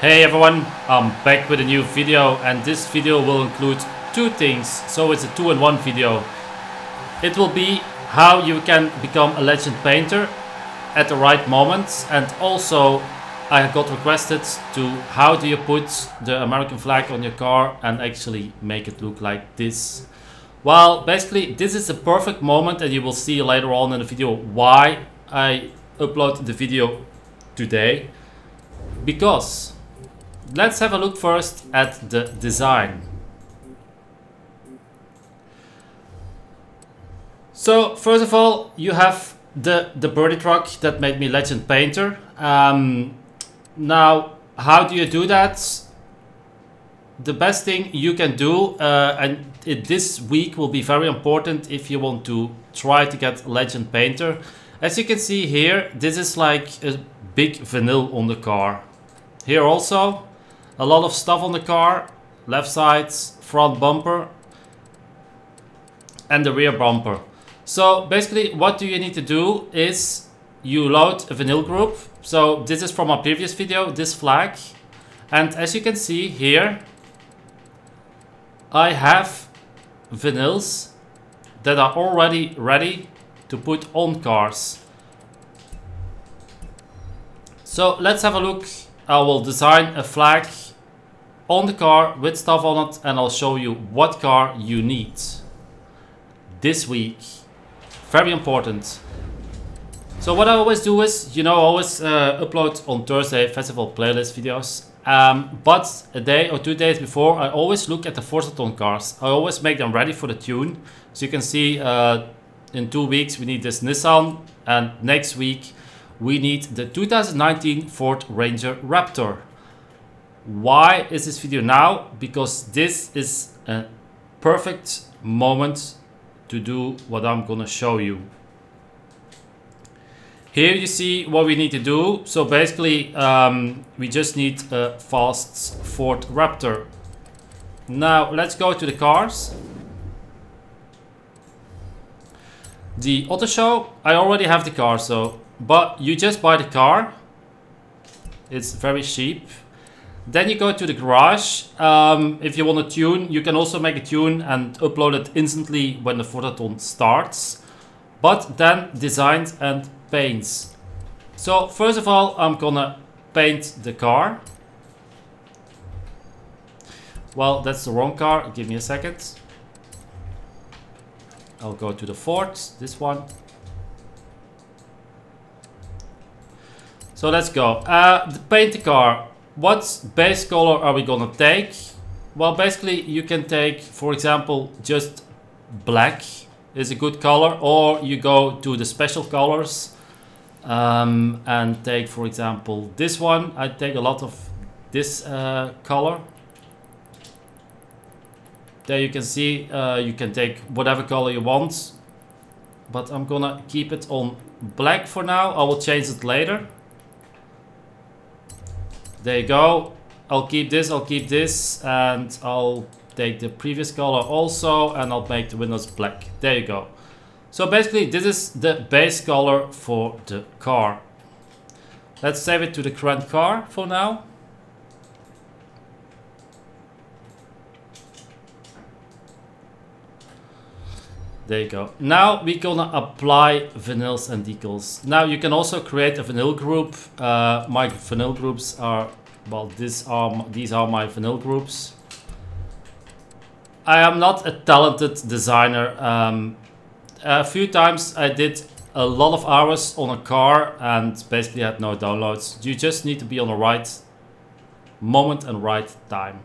Hey everyone, I'm back with a new video and this video will include two things, so it's a two in one video. It will be how you can become a legend painter at the right moments and also I got requested to how do you put the American flag on your car and actually make it look like this. Well, basically this is a perfect moment and you will see later on in the video why I upload the video today. Because let's have a look first at the design. So first of all, you have the the birdie truck that made me legend painter. Um, now, how do you do that? The best thing you can do, uh, and it, this week will be very important if you want to try to get legend painter. As you can see here, this is like a big vinyl on the car. Here also, a lot of stuff on the car. Left sides, front bumper, and the rear bumper. So basically what do you need to do is you load a vinyl group. So this is from our previous video, this flag. And as you can see here, I have vinyls that are already ready to put on cars. So let's have a look. I will design a flag on the car with stuff on it and I'll show you what car you need this week. Very important. So what I always do is, you know, I always uh, upload on Thursday festival playlist videos. Um, but a day or two days before, I always look at the Forzathon cars. I always make them ready for the tune. So you can see uh, in two weeks we need this Nissan and next week we need the 2019 Ford Ranger Raptor. Why is this video now? Because this is a perfect moment to do what I'm gonna show you. Here you see what we need to do. So basically, um, we just need a fast Ford Raptor. Now, let's go to the cars. The auto show, I already have the car, so but you just buy the car. It's very cheap. Then you go to the garage. Um, if you want to tune, you can also make a tune and upload it instantly when the Forzathon starts. But then designs and paints. So first of all, I'm gonna paint the car. Well, that's the wrong car. Give me a second. I'll go to the Ford, this one. So let's go. Uh, paint the car. What base color are we gonna take? Well, basically you can take, for example, just black is a good color, or you go to the special colors um, and take, for example, this one. I take a lot of this uh, color. There you can see, uh, you can take whatever color you want, but I'm gonna keep it on black for now. I will change it later. There you go. I'll keep this, I'll keep this, and I'll take the previous color also, and I'll make the windows black. There you go. So basically, this is the base color for the car. Let's save it to the current car for now. There you go. Now we're gonna apply vinyls and decals. Now you can also create a vinyl group. Uh, my vinyl groups are, well, these are these are my vinyl groups. I am not a talented designer. Um, a few times I did a lot of hours on a car and basically had no downloads. You just need to be on the right moment and right time.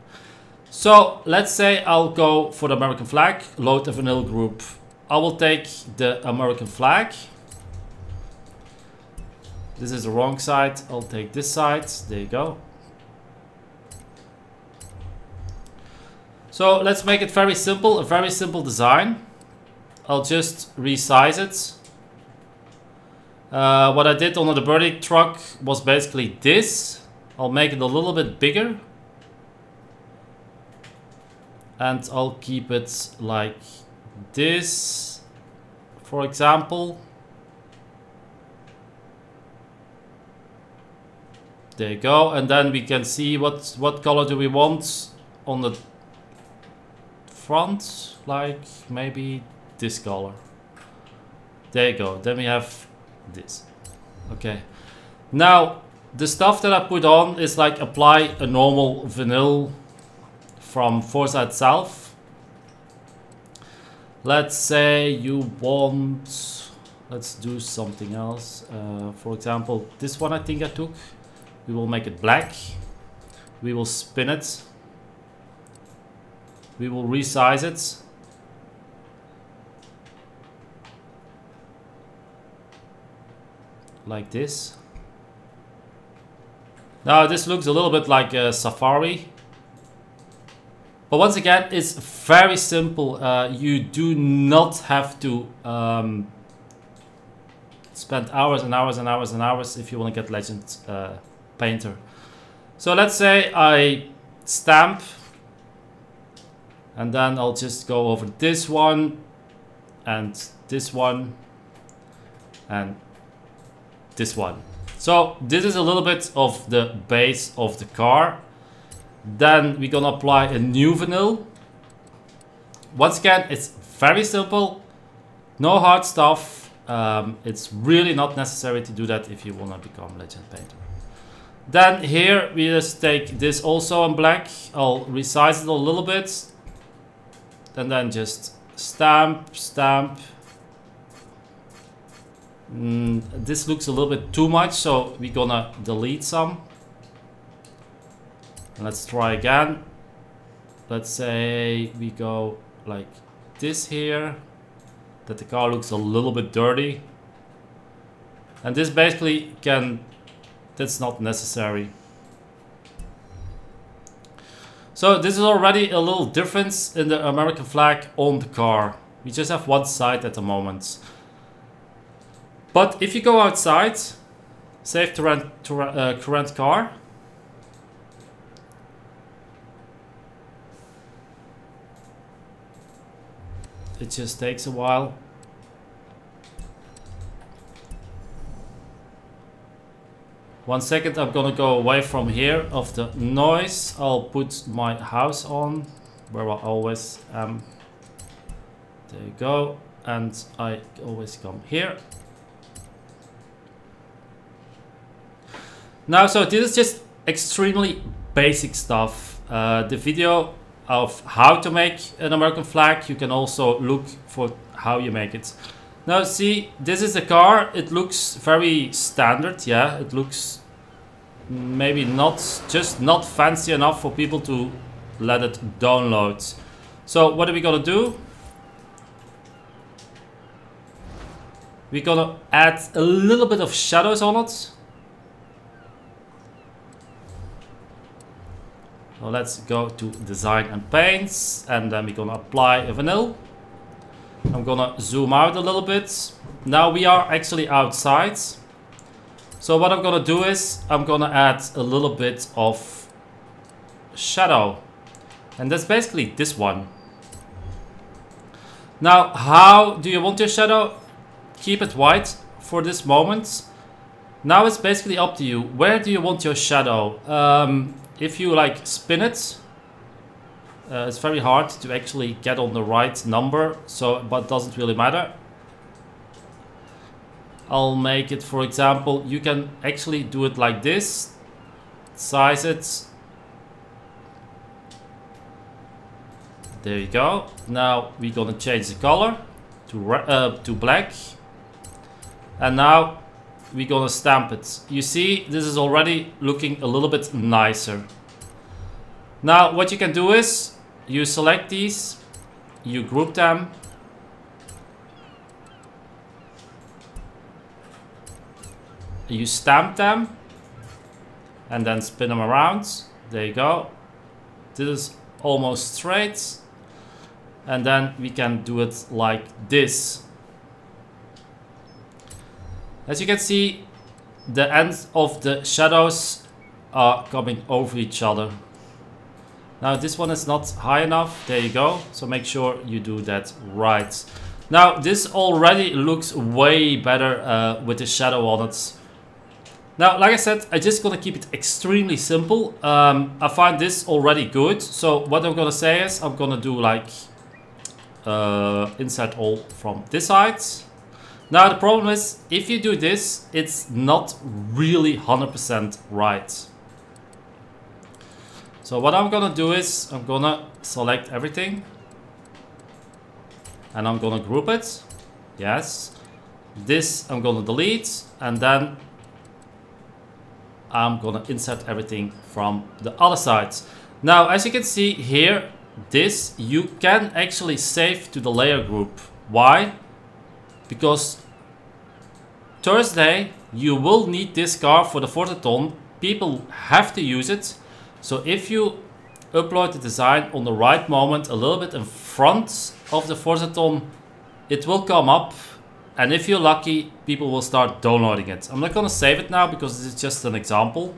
So let's say I'll go for the American flag, load a vinyl group I will take the American flag. This is the wrong side. I'll take this side. There you go. So let's make it very simple, a very simple design. I'll just resize it. Uh, what I did on the birdie truck was basically this. I'll make it a little bit bigger. And I'll keep it like this, for example. There you go. And then we can see what, what color do we want on the front. Like maybe this color. There you go. Then we have this. Okay. Now, the stuff that I put on is like apply a normal vanilla from Forza itself. Let's say you want, let's do something else. Uh, for example, this one I think I took. We will make it black. We will spin it. We will resize it. Like this. Now this looks a little bit like a Safari. But once again, it's very simple. Uh, you do not have to um, spend hours and hours and hours and hours if you want to get Legend uh, Painter. So let's say I stamp and then I'll just go over this one and this one and this one. So this is a little bit of the base of the car. Then we're gonna apply a new vanilla. Once again, it's very simple. No hard stuff. Um, it's really not necessary to do that if you wanna become Legend Painter. Then here we just take this also in black. I'll resize it a little bit. And then just stamp, stamp, Mm, this looks a little bit too much, so we're gonna delete some. Let's try again. Let's say we go like this here. That the car looks a little bit dirty. And this basically can... That's not necessary. So this is already a little difference in the American flag on the car. We just have one side at the moment. But if you go outside, save to rent, to, uh, current car. It just takes a while. One second, I'm gonna go away from here of the noise. I'll put my house on, where I always am. There you go. And I always come here. Now, so this is just extremely basic stuff. Uh, the video of how to make an American flag, you can also look for how you make it. Now see, this is a car, it looks very standard, yeah, it looks maybe not, just not fancy enough for people to let it download. So what are we gonna do? We're gonna add a little bit of shadows on it. So let's go to design and paints and then we're gonna apply a vanilla. I'm gonna zoom out a little bit. Now we are actually outside. So what I'm gonna do is I'm gonna add a little bit of shadow. And that's basically this one. Now, how do you want your shadow? Keep it white for this moment. Now it's basically up to you. Where do you want your shadow? Um, if you like spin it, uh, it's very hard to actually get on the right number, so but doesn't really matter. I'll make it, for example, you can actually do it like this, size it. There you go. Now we're gonna change the color to uh, to black, and now we're gonna stamp it. You see, this is already looking a little bit nicer. Now, what you can do is, you select these, you group them, you stamp them, and then spin them around. There you go. This is almost straight. And then we can do it like this. As you can see, the ends of the shadows are coming over each other. Now this one is not high enough. There you go. So make sure you do that right. Now this already looks way better uh, with the shadow on it. Now, like I said, I just gonna keep it extremely simple. Um, I find this already good. So what I'm gonna say is I'm gonna do like uh, insert all from this side. Now the problem is, if you do this, it's not really 100% right. So what I'm gonna do is, I'm gonna select everything. And I'm gonna group it. Yes. This I'm gonna delete. And then I'm gonna insert everything from the other side. Now, as you can see here, this you can actually save to the layer group. Why? Because Thursday you will need this car for the Forzathon. People have to use it. So if you upload the design on the right moment, a little bit in front of the Forzathon, it will come up. And if you're lucky, people will start downloading it. I'm not gonna save it now because is just an example.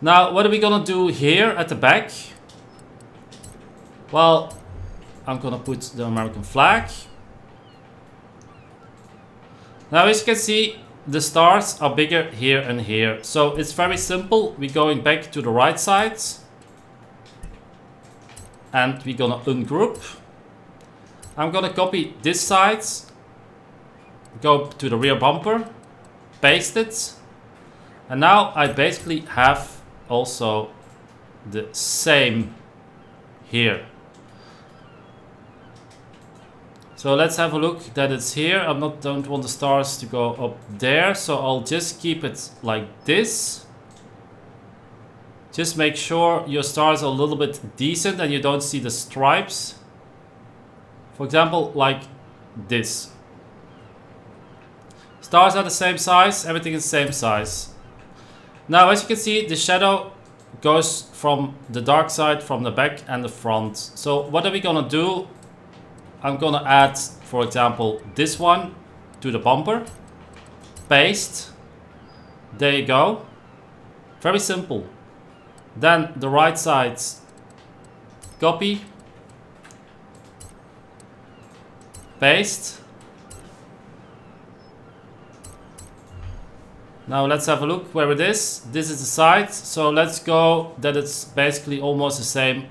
Now, what are we gonna do here at the back? Well, I'm gonna put the American flag. Now as you can see, the stars are bigger here and here. So it's very simple. We're going back to the right side. And we're gonna ungroup. I'm gonna copy this side. Go to the rear bumper. Paste it. And now I basically have also the same here. So let's have a look that it's here. I not don't want the stars to go up there, so I'll just keep it like this. Just make sure your stars are a little bit decent and you don't see the stripes. For example, like this. Stars are the same size, everything is the same size. Now, as you can see, the shadow goes from the dark side, from the back and the front. So what are we gonna do? I'm gonna add, for example, this one to the bumper. Paste. There you go. Very simple. Then the right side, copy. Paste. Now let's have a look where it is. This is the side. So let's go that it's basically almost the same.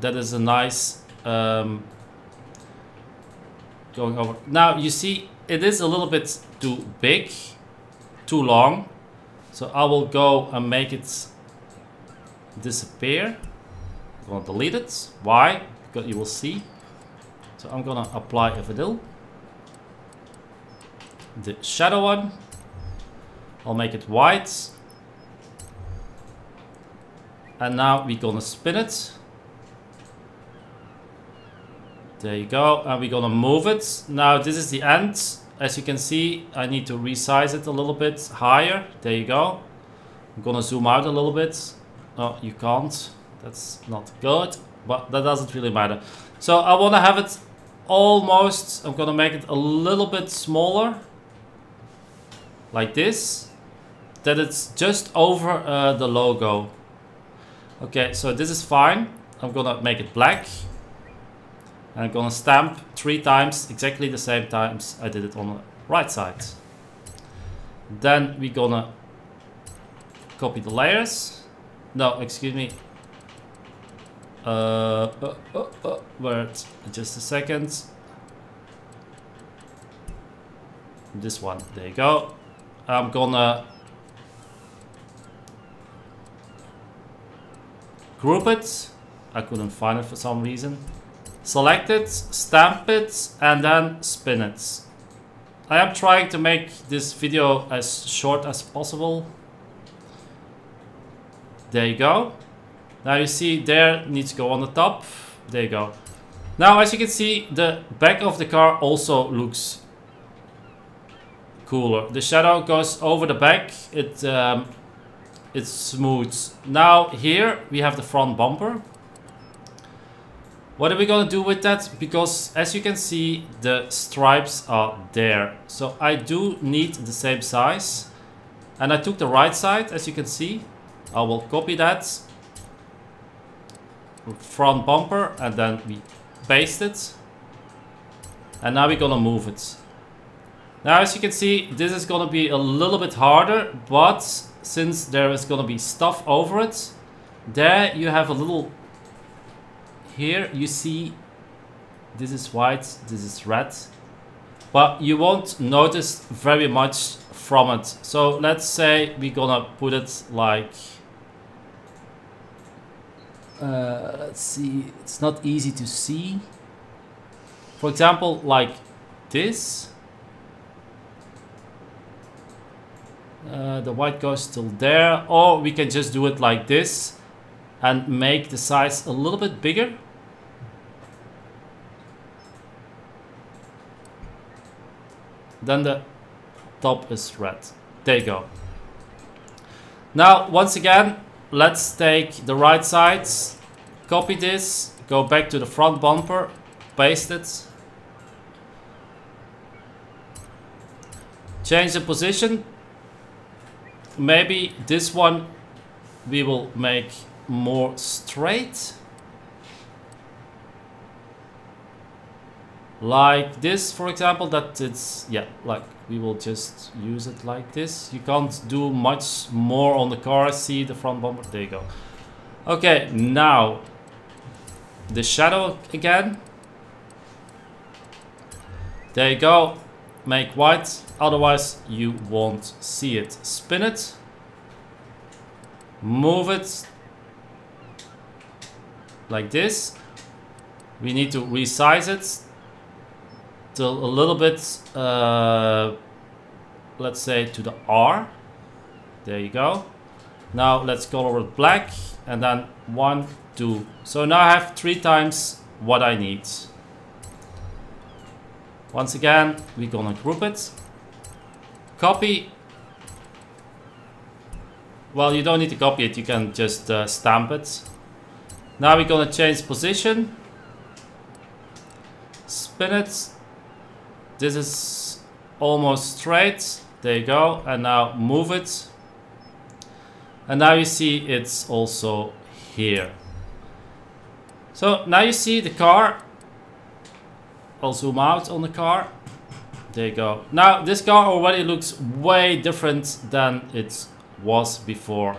That is a nice um, going over. Now you see it is a little bit too big, too long. So I will go and make it disappear. I'm gonna delete it. Why? Because you will see. So I'm gonna apply a Vidal. The shadow one. I'll make it white. And now we're gonna spin it. There you go. And we're gonna move it. Now this is the end. As you can see, I need to resize it a little bit higher. There you go. I'm gonna zoom out a little bit. Oh, you can't. That's not good, but that doesn't really matter. So I wanna have it almost, I'm gonna make it a little bit smaller. Like this. That it's just over uh, the logo. Okay, so this is fine. I'm gonna make it black. And I'm gonna stamp three times, exactly the same times I did it on the right side. Then we're gonna copy the layers. No, excuse me. Uh, uh, uh, uh, wait, just a second. This one, there you go. I'm gonna group it. I couldn't find it for some reason. Select it, stamp it, and then spin it. I am trying to make this video as short as possible. There you go. Now you see there needs to go on the top. There you go. Now as you can see the back of the car also looks cooler. The shadow goes over the back. It um, it's smooth. Now here we have the front bumper. What are we gonna do with that? Because as you can see, the stripes are there. So I do need the same size. And I took the right side, as you can see. I will copy that. Front bumper, and then we paste it. And now we're gonna move it. Now as you can see, this is gonna be a little bit harder, but since there is gonna be stuff over it, there you have a little, here you see, this is white, this is red, but you won't notice very much from it. So let's say we're gonna put it like, uh, let's see, it's not easy to see. For example, like this. Uh, the white goes still there. Or we can just do it like this and make the size a little bit bigger. Then the top is red. There you go. Now, once again, let's take the right sides, copy this, go back to the front bumper, paste it. Change the position. Maybe this one we will make more straight. Like this, for example, that it's, yeah, like we will just use it like this. You can't do much more on the car. See the front bumper, there you go. Okay, now the shadow again. There you go. Make white, otherwise you won't see it. Spin it. Move it like this. We need to resize it to a little bit, uh, let's say to the R. There you go. Now let's color it black and then one, two. So now I have three times what I need. Once again, we're gonna group it. Copy. Well, you don't need to copy it, you can just uh, stamp it. Now we're gonna change position. Spin it. This is almost straight. There you go. And now move it. And now you see it's also here. So now you see the car. I'll zoom out on the car. There you go. Now this car already looks way different than it was before.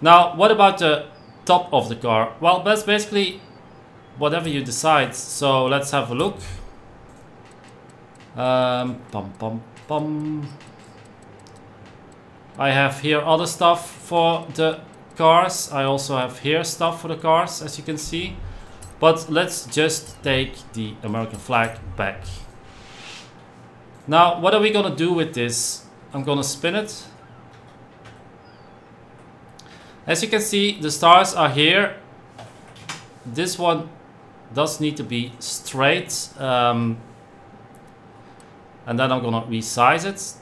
Now what about the top of the car? Well that's basically whatever you decide. So let's have a look. Um, bum, bum. I have here other stuff for the cars. I also have here stuff for the cars, as you can see. But let's just take the American flag back. Now, what are we gonna do with this? I'm gonna spin it. As you can see, the stars are here. This one does need to be straight. Um, and then I'm gonna resize it.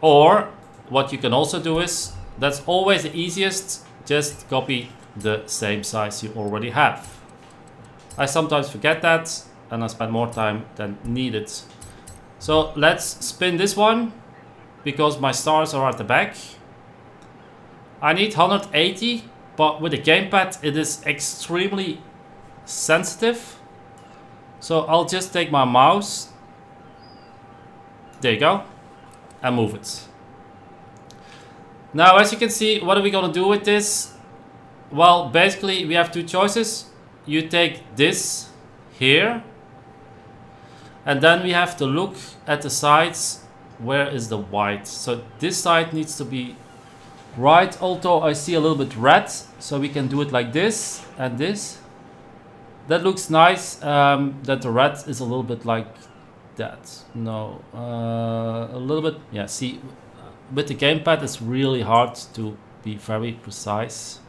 Or what you can also do is, that's always the easiest, just copy the same size you already have. I sometimes forget that and I spend more time than needed. So let's spin this one because my stars are at the back. I need 180, but with the gamepad it is extremely sensitive. So I'll just take my mouse. There you go. And move it. Now, as you can see, what are we gonna do with this? Well, basically, we have two choices. You take this here. And then we have to look at the sides. Where is the white? So this side needs to be right. Although I see a little bit red. So we can do it like this and this. That looks nice. Um, that the red is a little bit like that. No, uh, a little bit. Yeah, see, with the gamepad it's really hard to be very precise.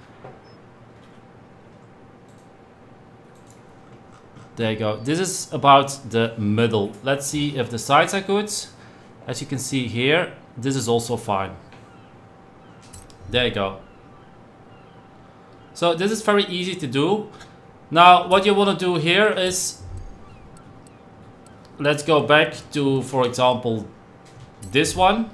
There you go. This is about the middle. Let's see if the sides are good. As you can see here, this is also fine. There you go. So this is very easy to do. Now, what you want to do here is, let's go back to, for example, this one.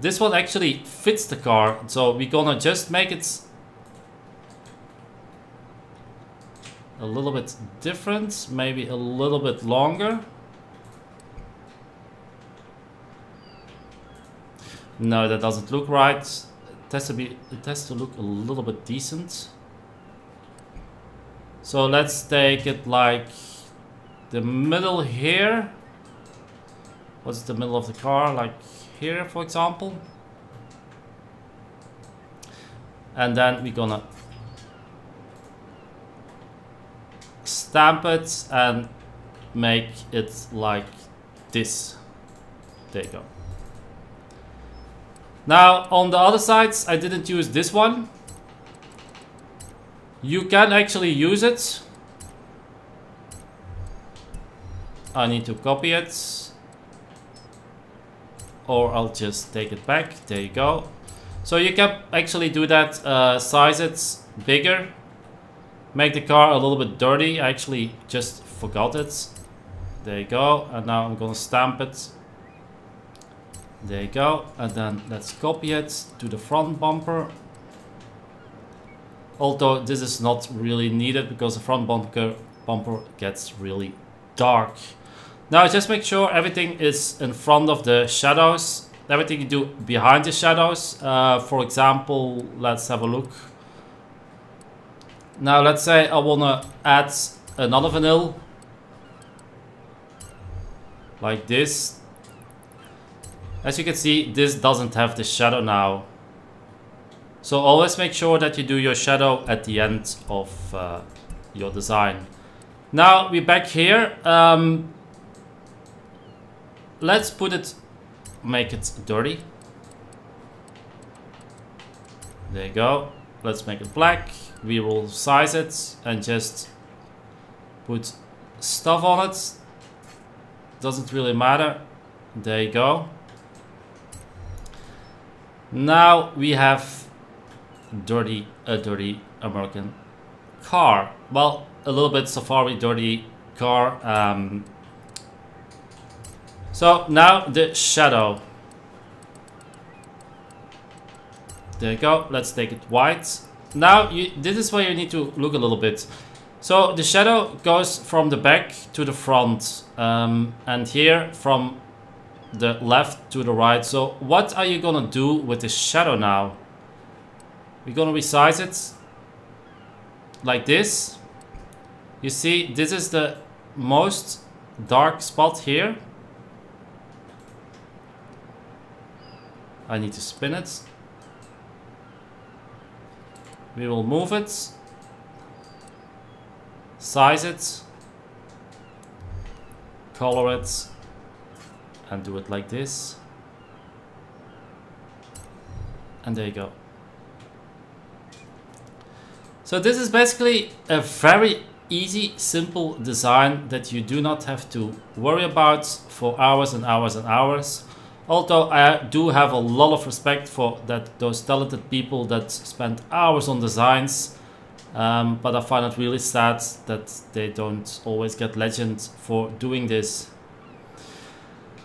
This one actually fits the car, so we're gonna just make it... a little bit different, maybe a little bit longer. No, that doesn't look right. It has to be it has to look a little bit decent. So let's take it like the middle here. What's the middle of the car? Like here, for example. And then we're gonna stamp it and make it like this. There you go. Now, on the other sides, I didn't use this one. You can actually use it. I need to copy it. Or I'll just take it back. There you go. So you can actually do that, uh, size it bigger. Make the car a little bit dirty. I actually just forgot it. There you go. And now I'm gonna stamp it. There you go. And then let's copy it to the front bumper. Although this is not really needed because the front bumper, bumper gets really dark. Now just make sure everything is in front of the shadows. Everything you do behind the shadows. Uh, for example, let's have a look. Now let's say I want to add another vanilla. Like this. As you can see, this doesn't have the shadow now. So always make sure that you do your shadow at the end of uh, your design. Now we're back here. Um, let's put it, make it dirty. There you go. Let's make it black. We will size it and just put stuff on it. Doesn't really matter. There you go. Now we have dirty, a dirty American car. Well, a little bit Safari dirty car. Um, so now the shadow. There you go. Let's take it white. Now you, this is where you need to look a little bit. So the shadow goes from the back to the front. Um, and here from the left to the right. So what are you gonna do with the shadow now? We're gonna resize it like this. You see, this is the most dark spot here. I need to spin it. We will move it. Size it. Color it and do it like this. And there you go. So this is basically a very easy, simple design that you do not have to worry about for hours and hours and hours. Although I do have a lot of respect for that those talented people that spend hours on designs. Um, but I find it really sad that they don't always get legend for doing this.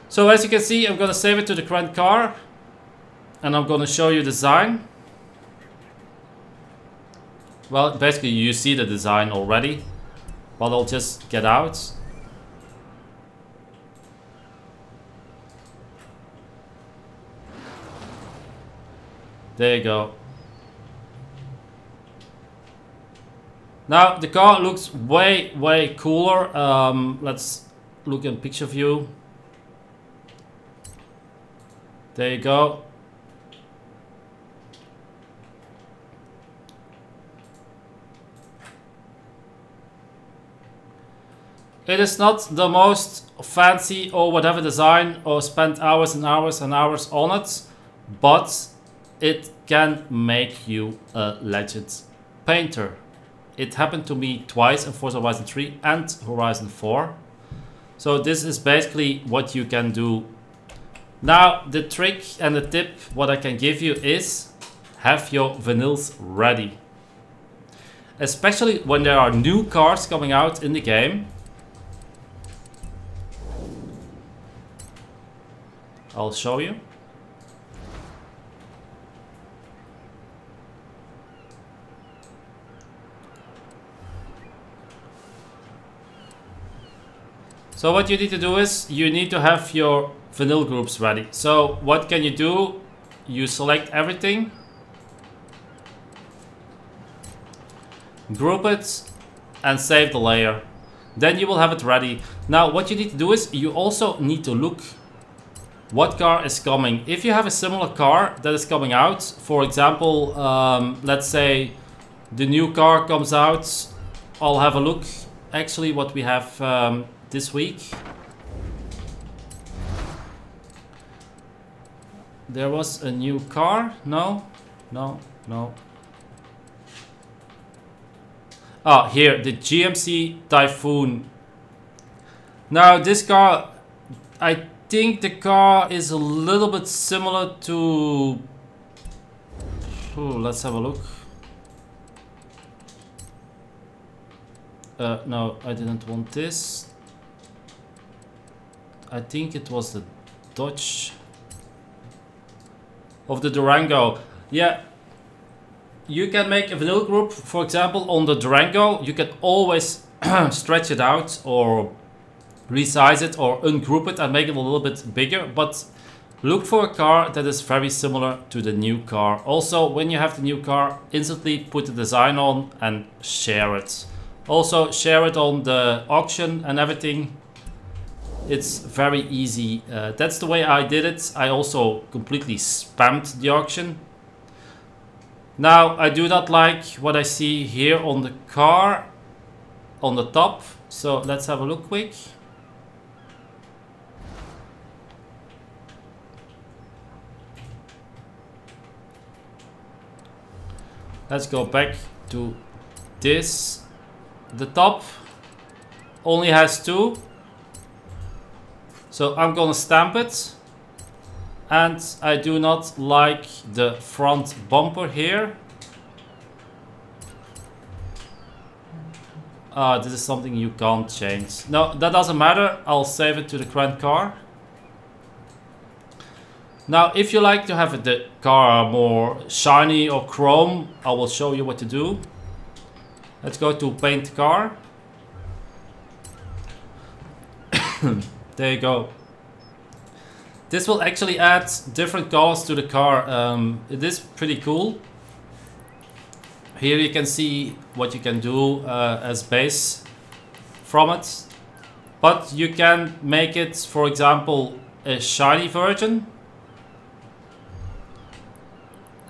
So as you can see, I'm going to save it to the current car. And I'm going to show you the design. Well, basically you see the design already. But I'll just get out. There you go. Now the car looks way, way cooler. Um, let's look in picture view. There you go. It is not the most fancy or whatever design or spend hours and hours and hours on it, but it can make you a legend painter. It happened to me twice in Forza Horizon 3 and Horizon 4. So this is basically what you can do now, the trick and the tip what I can give you is have your vanillas ready. Especially when there are new cars coming out in the game. I'll show you. So what you need to do is you need to have your vinyl groups ready. So what can you do? You select everything. Group it and save the layer. Then you will have it ready. Now what you need to do is you also need to look what car is coming. If you have a similar car that is coming out, for example, um, let's say the new car comes out, I'll have a look actually what we have um, this week. There was a new car, no, no, no. Oh, here, the GMC Typhoon. Now this car, I think the car is a little bit similar to... Ooh, let's have a look. Uh, no, I didn't want this. I think it was the Dodge of the Durango. Yeah, you can make a vinyl group, for example, on the Durango. You can always stretch it out or resize it or ungroup it and make it a little bit bigger. But look for a car that is very similar to the new car. Also, when you have the new car, instantly put the design on and share it. Also, share it on the auction and everything. It's very easy. Uh, that's the way I did it. I also completely spammed the auction. Now, I do not like what I see here on the car on the top. So let's have a look quick. Let's go back to this. The top only has two. So I'm gonna stamp it. And I do not like the front bumper here. Uh, this is something you can't change. No, that doesn't matter. I'll save it to the current car. Now, if you like to have the car more shiny or chrome, I will show you what to do. Let's go to paint car. there you go. This will actually add different colors to the car. Um, it is pretty cool. Here you can see what you can do uh, as base from it. But you can make it, for example, a shiny version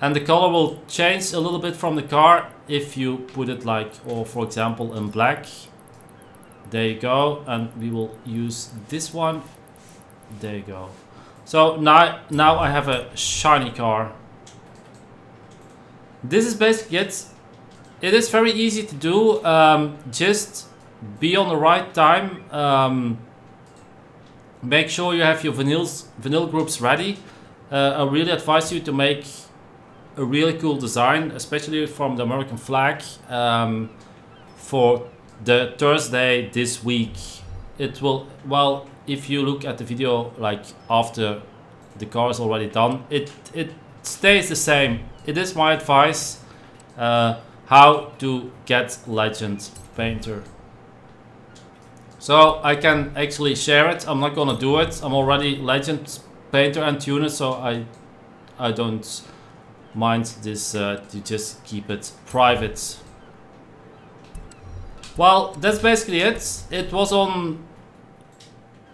and the color will change a little bit from the car if you put it like, or for example, in black. There you go. And we will use this one. There you go. So now, now I have a shiny car. This is basically it. It is very easy to do. Um, just be on the right time. Um, make sure you have your vinyls, vinyl groups ready. Uh, I really advise you to make a really cool design, especially from the American flag um, for the Thursday this week. It will, well, if you look at the video like after the car is already done, it, it stays the same. It is my advice uh, how to get Legend Painter. So I can actually share it. I'm not gonna do it. I'm already Legend Painter and Tuner, so I I don't mind this uh, to just keep it private. Well, that's basically it. It was on...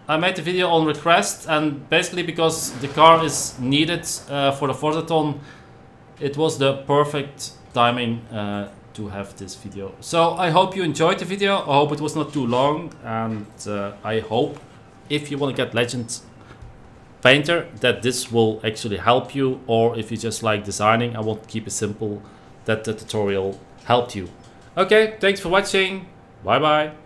I made the video on request and basically because the car is needed uh, for the Forzathon, it was the perfect timing uh, to have this video. So I hope you enjoyed the video. I hope it was not too long and uh, I hope if you want to get Legend painter that this will actually help you or if you just like designing I want to keep it simple that the tutorial helped you. Okay, thanks for watching. Bye bye.